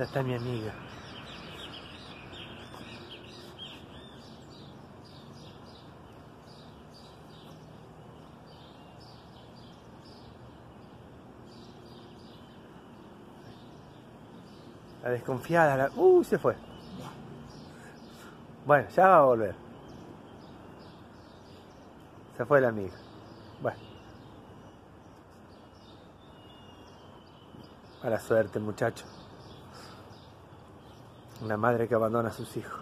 Está mi amiga. La desconfiada, la... ¡Uh! Se fue. Bueno, ya va a volver. Se fue la amiga. Bueno. Mala suerte, muchacho. Una madre que abandona a sus hijos.